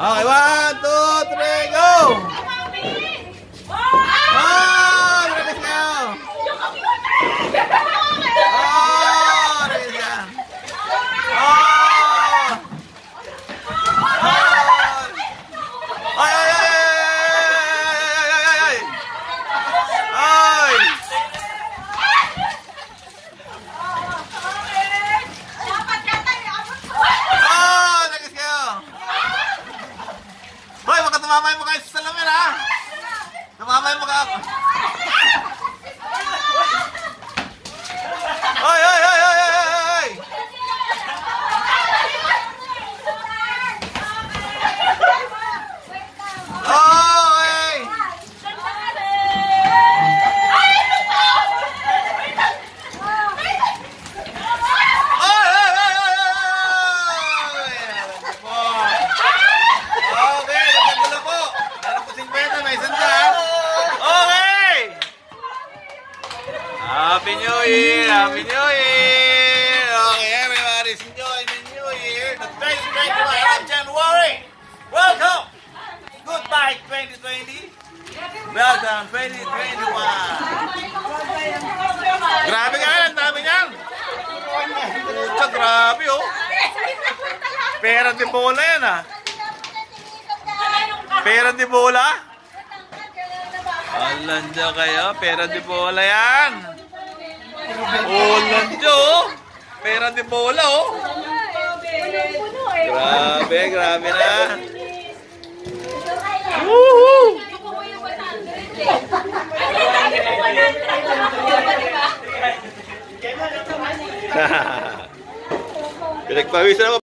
Ahí va, dos, tres, go. Tumamay mo kayo sa salamin, ha? Tumamay mo ka. Happy New Year! Happy New Year! Okay, everybody's enjoying the New Year. The 2021 of January. Welcome! Goodbye 2020. Welcome 2021. Grabe ka, ang dami niyan. Pucha, grabe oh. Pera de bola yan ah. Pera de bola? Alandya kayo, pera de bola yan. Alandya oh. Pera de bola oh. Grabe, grabe na. Woohoo! Pinagpawisan ako.